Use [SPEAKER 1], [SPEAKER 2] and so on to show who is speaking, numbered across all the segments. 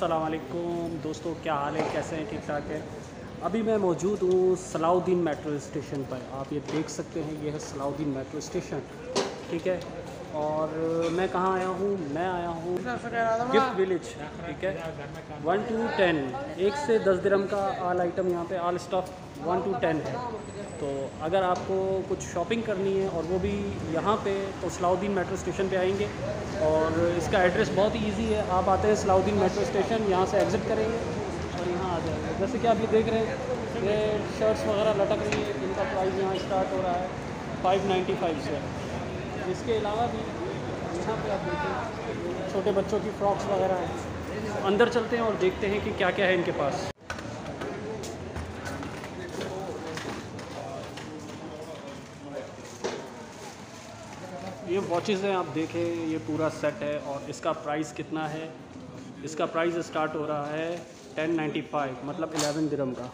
[SPEAKER 1] अस्सलाम वालेकुम दोस्तों, क्या हाल है? कैसे हैं? ठीक ठाक है? अभी मैं मौजूद हूँ सलाउद्दीन मेट्रो स्टेशन पर। आप ये देख सकते हैं, ये है सलाउद्दीन मेट्रो स्टेशन। ठीक है? और मैं कहाँ आया हूँ? मैं आया हूँ गिफ्ट विलेज। ठीक है? One, two, ten. एक से दस दिरम का आल आइटम यहाँ पे, all stock one two ten है। तो अगर आपको कुछ शॉपिंग करनी है और वो भी यहाँ पे तो सलाउद्दीन मेट्रो स्टेशन पे आएँगे। और इसका एड्रेस बहुत ही ईजी है। आप आते हैं सलाउद्दीन मेट्रो स्टेशन, यहाँ से एग्ज़िट करेंगे और यहाँ आ जाएँगे। जैसे कि आप ये देख रहे हैं, ये शर्ट्स वगैरह लटक रही है इनका प्राइस यहाँ स्टार्ट हो रहा है फाइव नाइन्टी फाइव से। इसके अलावा भी यहाँ पे आप देखें, छोटे बच्चों की फ्रॉक्स वगैरह हैं। अंदर चलते हैं और देखते हैं कि क्या क्या है इनके पास। ये वॉचेज़ हैं, आप देखें, ये पूरा सेट है और इसका प्राइस कितना है? इसका प्राइस स्टार्ट हो रहा है टेन नाइन्टी फाइव मतलब एलेवन दिरम का।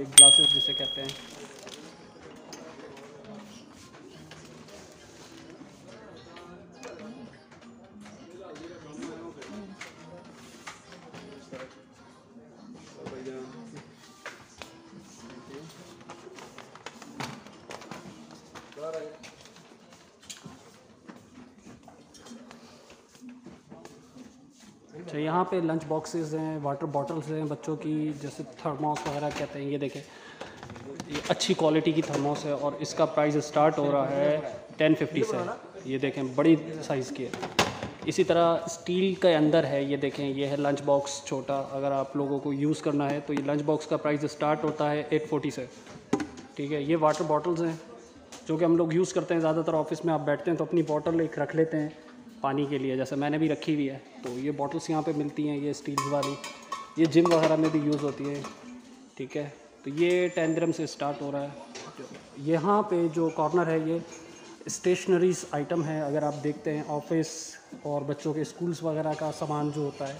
[SPEAKER 1] एक ग्लासेस जिसे कहते हैं। अच्छा यहाँ पे लंच बॉक्सेस हैं वाटर बॉटल्स हैं बच्चों की, जैसे थर्मोस वगैरह कहते हैं, ये देखें। ये अच्छी क्वालिटी की थर्मोस है और इसका प्राइस स्टार्ट हो रहा है टेन फिफ्टी से ये देखें, बड़ी साइज़ की है। इसी तरह स्टील के अंदर है, ये देखें, ये है लंच बॉक्स छोटा, अगर आप लोगों को यूज़ करना है तो ये लंच बॉक्स का प्राइस स्टार्ट होता है एट फोर्टी से। ठीक है, ये वाटर बॉटल्स हैं, जो कि हम लोग यूज़ करते हैं, ज़्यादातर ऑफ़िस में आप बैठते हैं तो अपनी बॉटल एक रख लेते हैं। पानी के लिए, जैसे मैंने भी रखी हुई है तो ये बॉटल्स यहाँ पे मिलती हैं, ये स्टील वाली। ये जिम वगैरह में भी यूज़ होती है, ठीक है? तो ये टेन ग्राम से स्टार्ट हो रहा है। यहाँ पे जो कॉर्नर है, ये स्टेशनरीज आइटम है। अगर आप देखते हैं ऑफ़िस और बच्चों के स्कूल्स वगैरह का सामान जो होता है,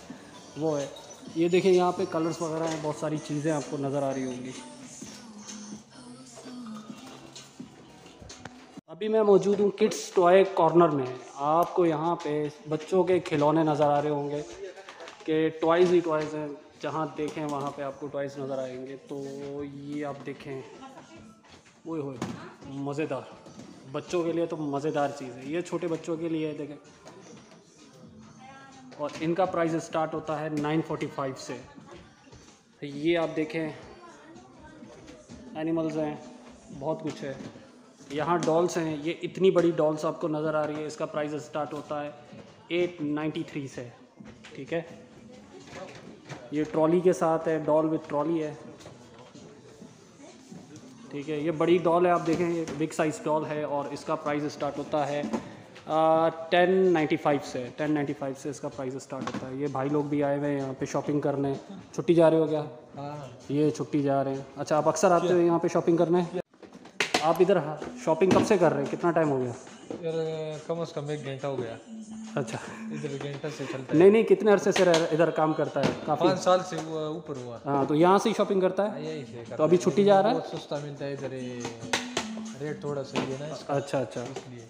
[SPEAKER 1] वो है। ये देखिए, यहाँ पे कलर्स वगैरह हैं, बहुत सारी चीज़ें आपको नज़र आ रही होंगी। अभी मैं मौजूद हूँ किड्स टॉय कॉर्नर में। आपको यहाँ पे बच्चों के खिलौने नज़र आ रहे होंगे कि टॉयज़ ही टॉयज़ हैं। जहाँ देखें, वहाँ पे आपको टॉयज़ नज़र आएँगे। तो ये आप देखें। वो हो मज़ेदार। बच्चों के लिए तो मज़ेदार चीज़ है। ये छोटे बच्चों के लिए है, देखें। और इनका प्राइस स्टार्ट होता है नाइन फोर्टी फाइव से। ये आप देखें, एनिमल्स हैं, बहुत कुछ है। यहाँ डॉल्स हैं ये इतनी बड़ी डॉल्स आपको नज़र आ रही है इसका प्राइस स्टार्ट होता है एट नाइन्टी थ्री से ठीक है? ये ट्रॉली के साथ है डॉल विथ ट्रॉली है ठीक है? ये बड़ी डॉल है आप देखें ये बिग साइज़ डॉल है और इसका प्राइस स्टार्ट होता है टेन नाइन्टी फाइव से टेन नाइन्टी फाइव से इसका प्राइस स्टार्ट होता है। ये भाई लोग भी आए हुए हैं यहाँ पे शॉपिंग करने। छुट्टी जा रहे हो क्या? ये छुट्टी जा रहे हैं। अच्छा आप अक्सर आते हो यहाँ पे शॉपिंग करने? आप इधर शॉपिंग कब से कर रहे हैं? कितना टाइम हो गया?
[SPEAKER 2] यार कम से कम एक घंटा हो गया।
[SPEAKER 1] अच्छा।
[SPEAKER 2] इधर घंटा से चलता
[SPEAKER 1] नहीं नहीं कितने अरसे से रह इधर काम करता है? काफ़ी।
[SPEAKER 2] पाँच साल से ऊपर हुआ।
[SPEAKER 1] हाँ तो यहाँ से ही शॉपिंग करता है?
[SPEAKER 2] यही से कर
[SPEAKER 1] तो अभी छुट्टी जा रहा है?
[SPEAKER 2] बहुत सस्ता मिलता है इधर रेट थोड़ा सही है ना
[SPEAKER 1] अच्छा अच्छा।
[SPEAKER 2] इसलिए।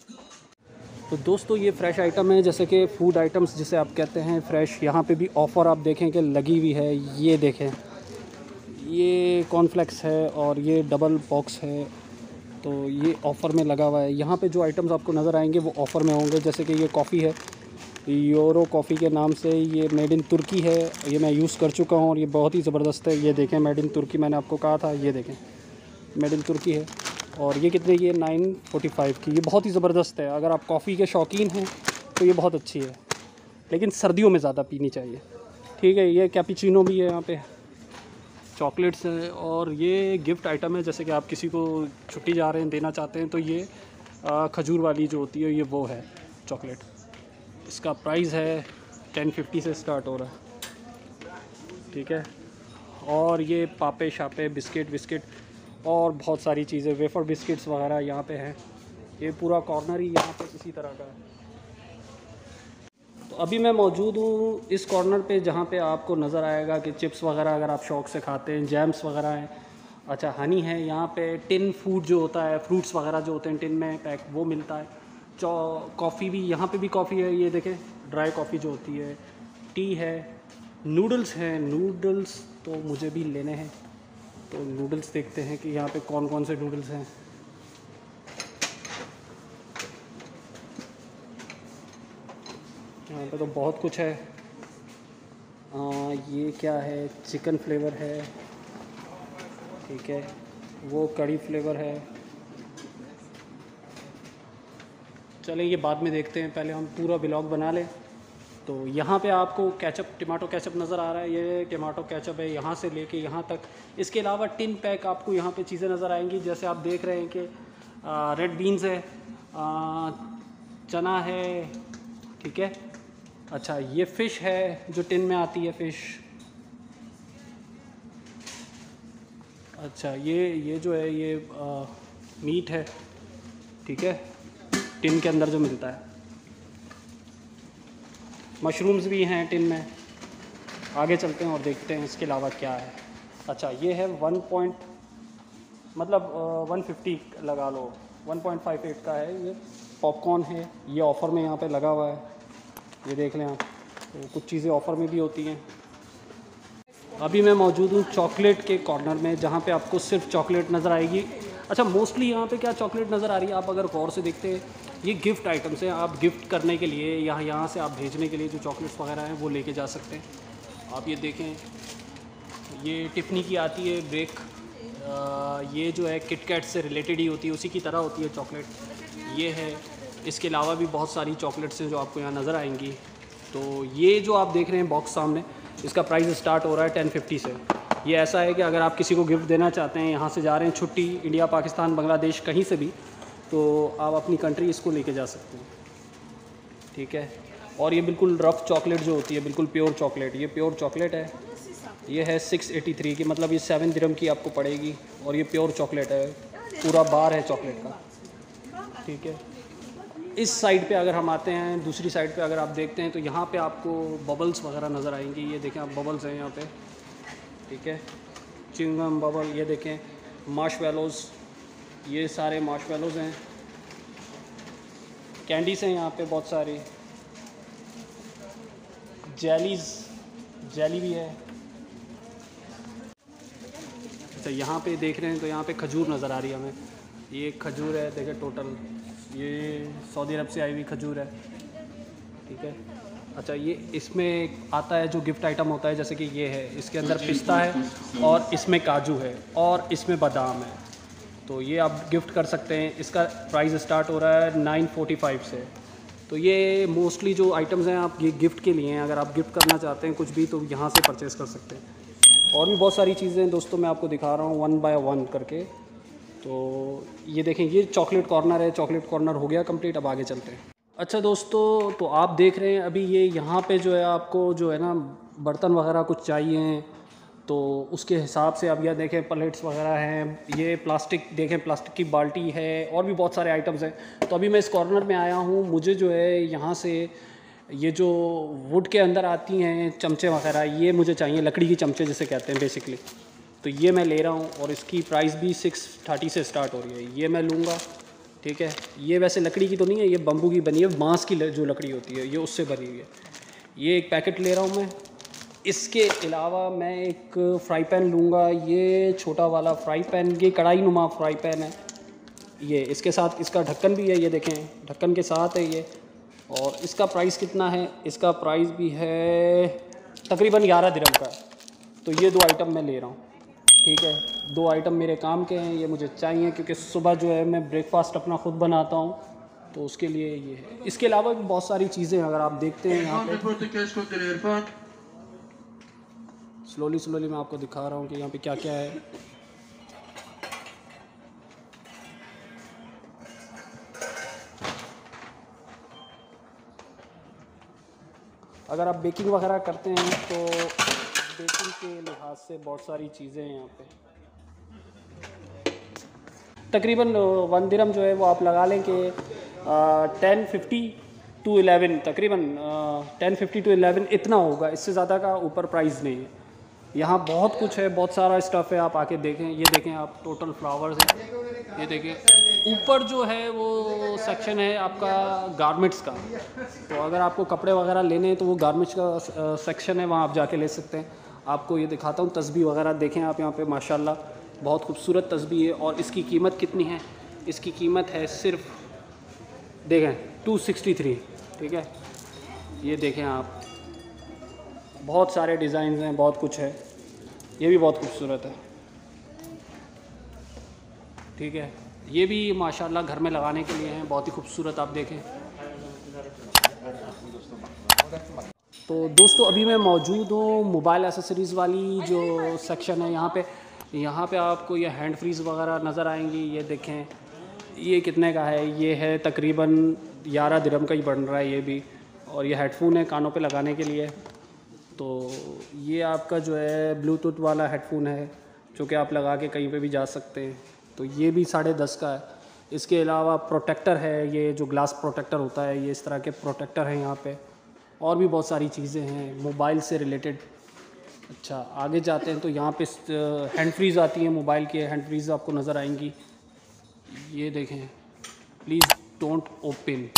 [SPEAKER 1] तो दोस्तों ये फ्रेश आइटम है जैसे कि फ़ूड आइटम्स जिसे आप कहते हैं फ्रेश यहाँ पे भी ऑफ़र आप देखें कि लगी हुई है ये देखें। ये कॉर्नफ्लेक्स है और ये डबल बॉक्स है। तो ये ऑफ़र में लगा हुआ है। यहाँ पे जो आइटम्स आपको नज़र आएँगे, वो ऑफ़र में होंगे। जैसे कि ये कॉफ़ी है। यूरो कॉफ़ी के नाम से ये मेड इन तुर्की है। ये मैं यूज़ कर चुका हूँ और ये बहुत ही ज़बरदस्त है। ये देखें मेड इन तुर्की मैंने आपको कहा था। ये देखें मेड इन तुर्की है। और ये कितने की है? नाइन फोर्टी फाइव की। ये बहुत ही ज़बरदस्त है। अगर आप कॉफ़ी के शौकीन हैं तो ये बहुत अच्छी है। लेकिन सर्दियों में ज़्यादा पीनी चाहिए। ठीक है, ये कैपिचिनो भी है यहाँ पे। चॉकलेट्स हैं और ये गिफ्ट आइटम है, जैसे कि आप किसी को छुट्टी जा रहे हैं, देना चाहते हैं तो ये खजूर वाली जो होती है, ये वो है चॉकलेट। इसका प्राइस है टेन फिफ्टी से स्टार्ट हो रहा है। ठीक है? और ये पापे शापे, बिस्किट बिस्किट और बहुत सारी चीज़ें, वेफर बिस्किट्स वगैरह यहाँ पे हैं। ये पूरा कॉर्नर ही यहाँ पे इसी तरह का है। अभी मैं मौजूद हूँ इस कॉर्नर पे जहाँ पे आपको नज़र आएगा कि चिप्स वगैरह अगर आप शौक से खाते हैं जैम्स वगैरह हैं। अच्छा हनी है, यहाँ पे टिन फ़ूड जो होता है फ्रूट्स वगैरह जो होते हैं टिन में पैक वो मिलता है। चौ कॉफ़ी भी, यहाँ पे भी कॉफ़ी है, ये देखें ड्राई कॉफ़ी जो होती है। टी है नूडल्स हैं नूडल्स तो मुझे भी लेने हैं। तो नूडल्स देखते हैं कि यहाँ पे कौन कौन से नूडल्स हैं। यहाँ पे तो बहुत कुछ है। आ, ये क्या है? चिकन फ्लेवर है। ठीक है। वो कड़ी फ्लेवर है। चलें ये बाद में देखते हैं। पहले हम पूरा ब्लॉग बना लें। तो यहाँ पे आपको केचप टमाटो कैचअप नज़र आ रहा है। ये टमाटो कैचअप है यहाँ से लेके यहाँ तक। इसके अलावा टिन पैक आपको यहाँ पे चीज़ें नज़र आएँगी। जैसे आप देख रहे हैं कि रेड बीन्स है आ, चना है। ठीक है। अच्छा ये फ़िश है जो टिन में आती है फ़िश अच्छा ये ये जो है ये आ, मीट है ठीक है? टिन के अंदर जो मिलता है. मशरूम्स भी हैं टिन में. आगे चलते हैं और देखते हैं इसके अलावा क्या है. अच्छा ये है वन पॉइंट मतलब वन फिफ्टी लगा लो. वन पॉइंट फाइव एट का है ये. पॉपकॉर्न है ये ऑफ़र में यहाँ पे लगा हुआ है. ये देख लें आप। तो कुछ चीज़ें ऑफ़र में भी होती हैं। अभी मैं मौजूद हूँ चॉकलेट के कॉर्नर में, जहाँ पे आपको सिर्फ़ चॉकलेट नज़र आएगी। अच्छा मोस्टली यहाँ पे क्या चॉकलेट नज़र आ रही है? आप अगर गौर से देखते हैं, ये गिफ्ट आइटम्स हैं। आप गिफ्ट करने के लिए यहाँ यहाँ से आप भेजने के लिए जो चॉकलेट्स वगैरह हैं, वो लेके जा सकते हैं। आप ये देखें, ये टिफनी की आती है ब्रेक ये जो है किटकैट से रिलेटेड ही होती है, उसी की तरह होती है चॉकलेट ये है इसके अलावा भी बहुत सारी चॉकलेट्स हैं जो आपको यहाँ नज़र आएँगी। तो ये जो आप देख रहे हैं बॉक्स सामने, इसका प्राइस स्टार्ट हो रहा है टेन फिफ्टी से। ये ऐसा है कि अगर आप किसी को गिफ्ट देना चाहते हैं, यहाँ से जा रहे हैं छुट्टी इंडिया पाकिस्तान बांग्लादेश कहीं से भी तो आप अपनी कंट्री इसको लेके जा सकते हैं। ठीक है? और ये बिल्कुल रफ़ चॉकलेट जो होती है, बिल्कुल प्योर चॉकलेट ये प्योर चॉकलेट है। ये है सिक्स एटी थ्री की मतलब ये सेवन दिरम की आपको पड़ेगी, और ये प्योर चॉकलेट है। पूरा बार है चॉकलेट का। ठीक है? इस साइड पे अगर हम आते हैं, दूसरी साइड पे अगर आप देखते हैं तो यहाँ पे आपको बबल्स वगैरह नज़र आएँगी। ये देखें आप बबल्स हैं यहाँ पे। ठीक है? चिंगम बबल ये देखें। माश वेलोज़ ये सारे माश वेलोज़ हैं। कैंडीज हैं यहाँ पे बहुत सारी। जेलीज़ जेली भी है। अच्छा यहाँ पे देख रहे हैं तो यहाँ पे खजूर नज़र आ रही है हमें। ये खजूर है, देखें टोटल ये सऊदी अरब से आई हुई खजूर है। ठीक है? अच्छा ये इसमें आता है जो गिफ्ट आइटम होता है जैसे कि ये है इसके अंदर पिस्ता है और इसमें काजू है और इसमें बादाम है। तो ये आप गिफ्ट कर सकते हैं। इसका प्राइस स्टार्ट हो रहा है नाइन फोर्टी फाइव से। तो ये मोस्टली जो आइटम्स हैं आप ये गिफ्ट के लिए हैं। अगर आप गिफ्ट करना चाहते हैं कुछ भी तो यहाँ से परचेज़ कर सकते हैं। और भी बहुत सारी चीज़ें दोस्तों मैं आपको दिखा रहा हूँ वन बाय वन करके। तो ये देखें, ये चॉकलेट कॉर्नर है चॉकलेट कॉर्नर हो गया कंप्लीट अब आगे चलते हैं। अच्छा दोस्तों तो आप देख रहे हैं, अभी ये यहाँ पे जो है आपको जो है ना, बर्तन वगैरह कुछ चाहिए तो उसके हिसाब से अब यह देखें प्लेट्स वगैरह हैं, ये प्लास्टिक देखें प्लास्टिक की बाल्टी है, और भी बहुत सारे आइटम्स हैं। तो अभी मैं इस कॉर्नर में आया हूँ, मुझे जो है यहाँ से ये जो वुड के अंदर आती हैं चमचे वगैरह, ये मुझे चाहिए, लकड़ी की चमचे जिसे कहते हैं बेसिकली तो ये मैं ले रहा हूँ और इसकी प्राइस भी सिक्स थर्टी से स्टार्ट हो रही है। ये मैं लूँगा, ठीक है? ये वैसे लकड़ी की तो नहीं है, ये बम्बू की बनी है, बाँस की जो लकड़ी होती है, ये उससे बनी हुई है। ये एक पैकेट ले रहा हूँ मैं। इसके अलावा मैं एक फ्राई पैन लूँगा। ये छोटा वाला फ्राई पैन ये कढ़ाई नुमा फ्राई पैन है। ये, इसके साथ इसका ढक्कन भी है, ये देखें, ढक्कन के साथ है ये। और इसका प्राइस कितना है? इसका प्राइस भी है तकरीबन ग्यारह दिरम का। तो ये दो आइटम मैं ले रहा हूँ। ठीक है? दो आइटम मेरे काम के हैं ये मुझे चाहिए क्योंकि सुबह जो है मैं ब्रेकफास्ट अपना ख़ुद बनाता हूँ तो उसके लिए ये है। इसके अलावा भी बहुत सारी चीज़ें अगर आप देखते हैं यहाँ पे। स्लोली स्लोली मैं आपको दिखा रहा हूँ कि यहाँ पे क्या क्या है। अगर आप बेकिंग वगैरह करते हैं तो बेकिंग के लिहाज से बहुत सारी चीज़ें हैं यहाँ पे। तकरीबन वन दिरम जो है वो आप लगा लें कि टेन फिफ्टी टू एलेवन तकरीबन टेन फिफ्टी टू एलेवन इतना होगा। इससे ज़्यादा का ऊपर प्राइस नहीं है। यहाँ बहुत कुछ है, बहुत सारा स्टफ़ है, आप आके देखें। ये देखें आप टोटल फ्लावर्स हैं। ये देखें, ऊपर जो है वो सेक्शन है आपका गारमेंट्स का। तो अगर आपको कपड़े वगैरह लेने हैं तो वो गारमेंट्स का सेक्शन है, वहाँ आप जाके ले सकते हैं। आपको ये दिखाता हूँ तस्बी वगैरह देखें आप यहाँ पे, माशाल्लाह, बहुत खूबसूरत तस्बी है। और इसकी कीमत कितनी है? इसकी कीमत है सिर्फ़, देखें टू सिक्सटी थ्री ठीक है? ये देखें आप, बहुत सारे डिज़ाइन हैं, बहुत कुछ है। ये भी बहुत खूबसूरत है। ठीक है? ये भी माशाल्लाह घर में लगाने के लिए हैं, बहुत ही खूबसूरत, आप देखें। तो दोस्तों, अभी मैं मौजूद हूँ मोबाइल एसेसरीज़ वाली जो सेक्शन है यहाँ पे। यहाँ पे आपको ये हैंड फ्रीज़ वगैरह नज़र आएँगी। ये देखें, ये कितने का है? ये है तकरीबन ग्यारह दिरम का ही बन रहा है ये भी। और ये हेडफोन है कानों पे लगाने के लिए। तो ये आपका जो है ब्लूटूथ वाला हेडफोन है, जो कि आप लगा के कहीं पे भी जा सकते हैं। तो ये भी साढ़े दस का है। इसके अलावा प्रोटेक्टर है, ये जो ग्लास प्रोटेक्टर होता है, ये इस तरह के प्रोटेक्टर हैं यहाँ पे। और भी बहुत सारी चीज़ें हैं, मोबाइल से रिलेटेड अच्छा आगे जाते हैं तो यहाँ पे हैंड फ्रीज़ आती है, मोबाइल के हैंड फ्रीज़ आपको नज़र आएँगी। ये देखें प्लीज़ डोंट ओपन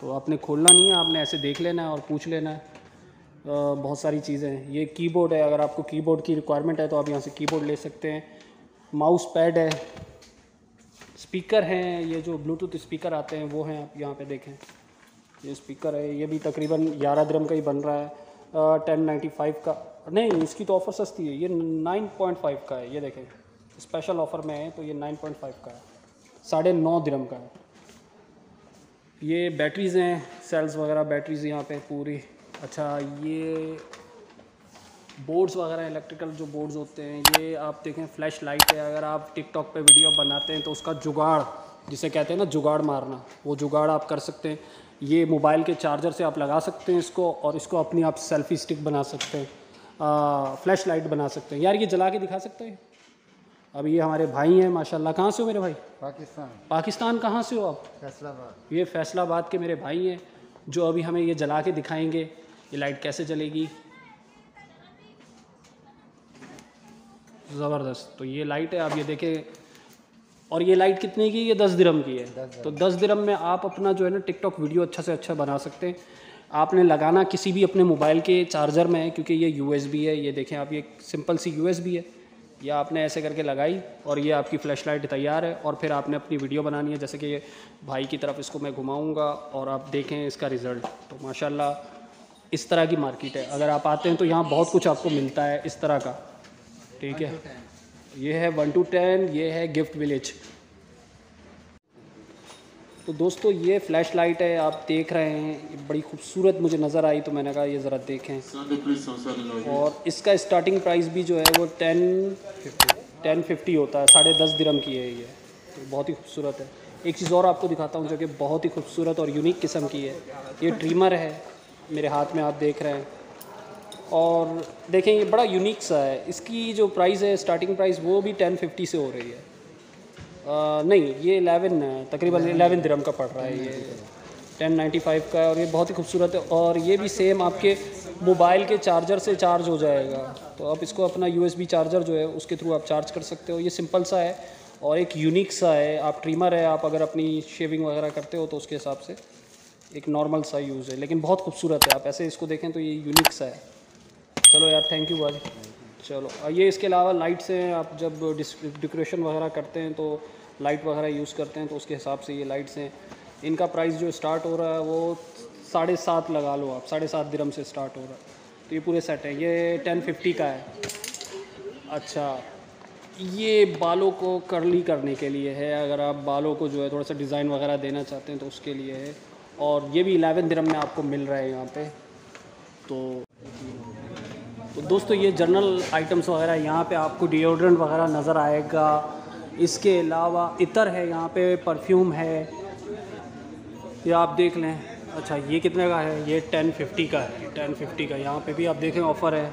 [SPEAKER 1] तो आपने खोलना नहीं है, आपने ऐसे देख लेना है और पूछ लेना है। बहुत सारी चीज़ें हैं। ये कीबोर्ड है, अगर आपको कीबोर्ड की रिक्वायरमेंट है तो आप यहाँ से कीबोर्ड ले सकते हैं। माउस पैड है। स्पीकर हैं, ये जो ब्लूटूथ स्पीकर आते हैं, वो हैं, आप यहाँ पे देखें। ये स्पीकर है, ये भी तकरीबन ग्यारह द्रम का ही बन रहा है टेन नाइन्टी फाइव का। नहीं, इसकी तो ऑफ़र सस्ती है, ये नाइन पॉइंट फाइव का है, ये देखें। स्पेशल ऑफ़र में है तो ये नाइन पॉइंट फाइव का है, साढ़े नौ द्रम का है। ये बैटरीज़ हैं सेल्स वगैरह बैटरीज़ यहाँ पे पूरी। अच्छा ये बोर्ड्स वगैरह इलेक्ट्रिकल जो बोर्ड्स होते हैं, ये आप देखें फ्लैश लाइट है, अगर आप टिकटॉक पे वीडियो बनाते हैं तो उसका जुगाड़, जिसे कहते हैं ना, जुगाड़ मारना, वो जुगाड़ आप कर सकते हैं। ये मोबाइल के चार्जर से आप लगा सकते हैं इसको और इसको अपनी आप सेल्फी स्टिक बना सकते हैं फ्लैश लाइट बना सकते हैं। यार ये जला के दिखा सकते हैं? अब ये हमारे भाई हैं माशाल्लाह। कहाँ से हो मेरे भाई?
[SPEAKER 3] पाकिस्तान।
[SPEAKER 1] पाकिस्तान कहाँ से हो आप?
[SPEAKER 3] फैसलाबाद।
[SPEAKER 1] ये फैसलाबाद के मेरे भाई हैं जो अभी हमें ये जला के दिखाएँगे ये लाइट कैसे चलेगी ज़बरदस्त। तो ये लाइट है आप ये देखें और ये लाइट कितने की? ये दस दिरम की है। तो दस दिरम में आप अपना जो है ना टिकटॉक वीडियो अच्छा से अच्छा बना सकते हैं। आपने लगाना किसी भी अपने मोबाइल के चार्जर में है क्योंकि ये यूएसबी है ये देखें आप ये सिंपल सी यू है। ये आपने ऐसे करके लगाई और ये आपकी फ्लैश लाइट तैयार है और फिर आपने अपनी वीडियो बनानी है। जैसे कि भाई की तरफ़ इसको मैं घुमाऊँगा और आप देखें इसका रिज़ल्ट तो माशाल्लाह इस तरह की मार्केट है। अगर आप आते हैं तो यहाँ बहुत कुछ आपको मिलता है इस तरह का। ठीक है। ये है वन टू टेन ये है गिफ्ट विलेज। तो दोस्तों ये फ्लैश लाइट है आप देख रहे हैं बड़ी खूबसूरत मुझे नज़र आई तो मैंने कहा ये ज़रा देखें। और इसका स्टार्टिंग प्राइस भी जो है वो टेन टेन फिफ्टी होता है साढ़े दस दिरम की है ये। तो बहुत ही खूबसूरत है। एक चीज़ और आपको दिखाता हूँ जो कि बहुत ही खूबसूरत और यूनिक किस्म की है। ये ट्रीमर है मेरे हाथ में आप देख रहे हैं। और देखें ये बड़ा यूनिक सा है। इसकी जो प्राइस है स्टार्टिंग प्राइस वो भी टेन फिफ्टी से हो रही है। आ, नहीं ये एलेवन तकरीबन एलेवन दिरम का पड़ रहा है ये। टेन नाइन्टी फाइव का है और ये बहुत ही खूबसूरत है और ये भी सेम आपके मोबाइल के चार्जर से चार्ज हो जाएगा। तो आप इसको अपना यूएसबी चार्जर जो है उसके थ्रू आप चार्ज कर सकते हो। ये सिंपल सा है और एक यूनिक सा है। आप ट्रीमर है आप अगर अपनी शेविंग वगैरह करते हो तो उसके हिसाब से एक नॉर्मल सा यूज़ है। लेकिन बहुत खूबसूरत है आप ऐसे इसको देखें तो ये यूनिक सा है। चलो यार थैंक यू भाई चलो ये इसके अलावा लाइट्स हैं आप जब डेकोरेशन वगैरह करते हैं तो लाइट वगैरह यूज़ करते हैं तो उसके हिसाब से ये लाइट्स हैं। इनका प्राइस जो स्टार्ट हो रहा है, वो साढ़े सात लगा लो आप, साढ़े सात दिरम से स्टार्ट हो रहा है। तो ये पूरे सेट हैं। ये टेन फिफ्टी का है। अच्छा ये बालों को करली करने के लिए है। अगर आप बालों को जो है थोड़ा सा डिज़ाइन वगैरह देना चाहते हैं तो उसके लिए है। और ये भी एलेवन दिरम में आपको मिल रहा है यहाँ पे। तो तो दोस्तों, ये जनरल आइटम्स वगैरह यहाँ पे आपको डिओड्रेंट वगैरह नज़र आएगा। इसके अलावा इतर है, यहाँ पे परफ्यूम है। ये आप देख लें। अच्छा ये कितने का है? ये टेन फिफ्टी का है। टेन फिफ्टी का। यहाँ पे भी आप देखें ऑफ़र है।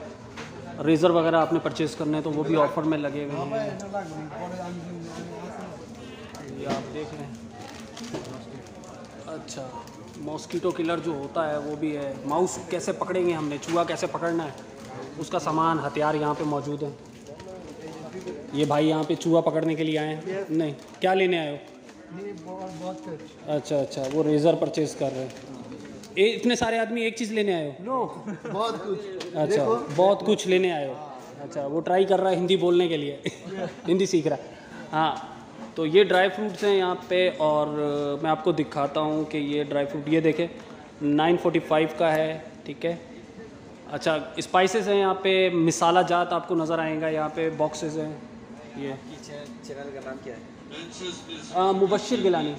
[SPEAKER 1] रेज़र वगैरह आपने परचेज़ करने हैं तो वो भी ऑफ़र में लगे हुए हैं। ये आप देख लें। अच्छा मॉस्कीटो किलर जो होता है, वो भी है। माउस कैसे पकड़ेंगे हमने? चूहा कैसे पकड़ना है? उसका सामान हथियार यहाँ पे मौजूद है। ये भाई यहाँ पे चूहा पकड़ने के लिए आए हैं। नहीं क्या लेने आए हो? अच्छा अच्छा वो रेज़र परचेज कर रहे हैं। ए, इतने सारे आदमी एक चीज़ लेने आए हो?
[SPEAKER 3] नो बहुत कुछ।
[SPEAKER 1] अच्छा बहुत कुछ लेने आए हो। अच्छा वो ट्राई कर रहा है हिंदी बोलने के लिए। हिंदी सीख रहा है। हाँ तो ये ड्राई फ्रूट्स हैं यहाँ पे और मैं आपको दिखाता हूँ कि ये ड्राई फ्रूट ये देखें 945 का है ठीक है? अच्छा स्पाइसेस हैं, यहाँ पे मिसाला जात आपको नज़र आएगा, यहाँ पे बॉक्सेस हैं, ये।
[SPEAKER 3] चैनल का नाम क्या है
[SPEAKER 1] मुबशिर गिलानी।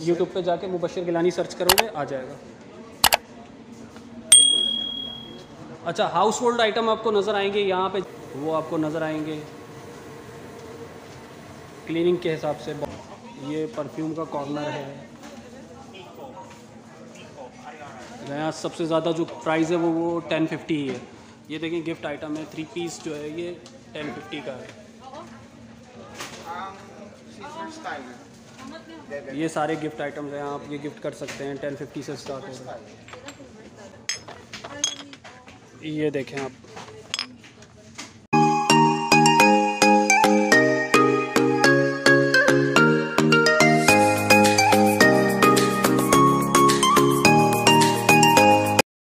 [SPEAKER 1] यूट्यूब पे जाके मुबशिर गिलानी सर्च करोगे, आ जाएगा। अच्छा हाउस होल्ड आइटम आपको नज़र आएँगे, यहाँ पे वो आपको नज़र आएँगे। क्लीनिंग के हिसाब से, ये परफ्यूम का कॉर्नर है। यहाँ सबसे ज़्यादा जो प्राइस है वो वो टेन फिफ्टी ही है। ये देखें गिफ्ट आइटम है थ्री पीस जो है, ये टेन फिफ्टी का है। ये सारे गिफ्ट आइटम्स हैं, आप ये गिफ्ट कर सकते हैं टेन फिफ्टी से स्टार्ट होगा ये देखें आप।